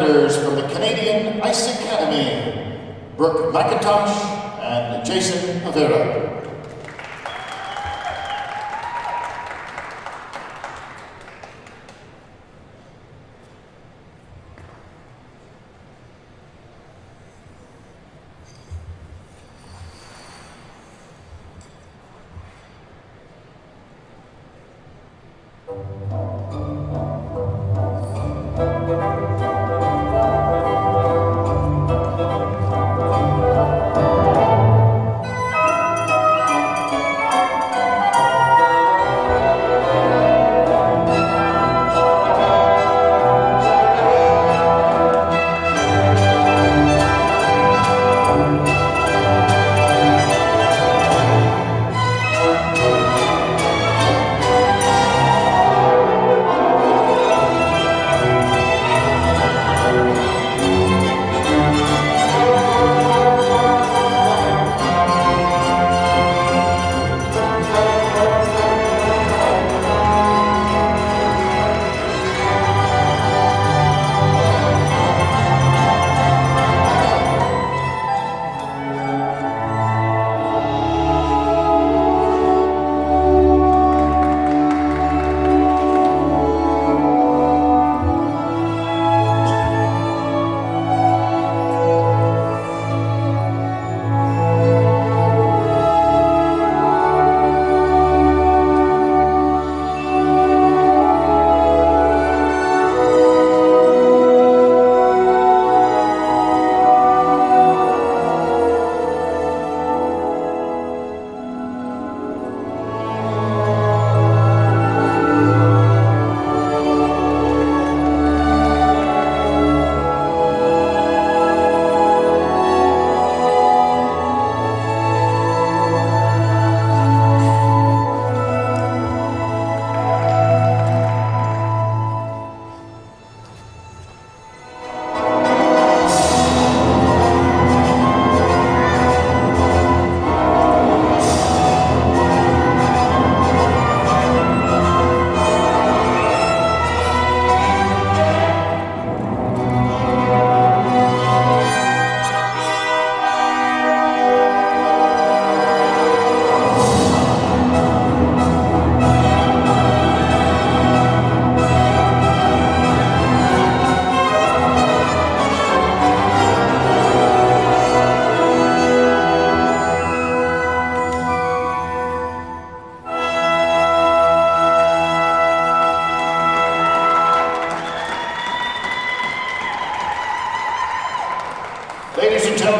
competitors from the Canadian Ice Academy, Brooke McIntosh and Jason Avera. Ladies and